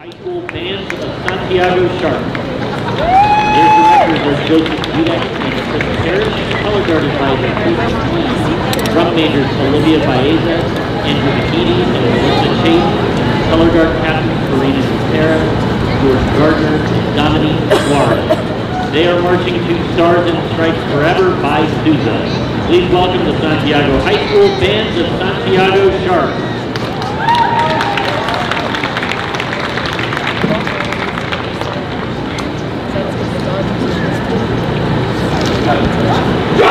High School Bands of Santiago Sharks. Their directors are Joseph Dudek and Chris Parrish, color guarded by the drum majors Olivia Baeza, Andrew McKeady, and Melissa Chase, color guard captains Karina Cetera, George Gardner, and Dominique Suarez. They are marching to Stars and Stripes Forever by Sousa. Please welcome the Santiago High School Bands of Santiago Sharks. Go!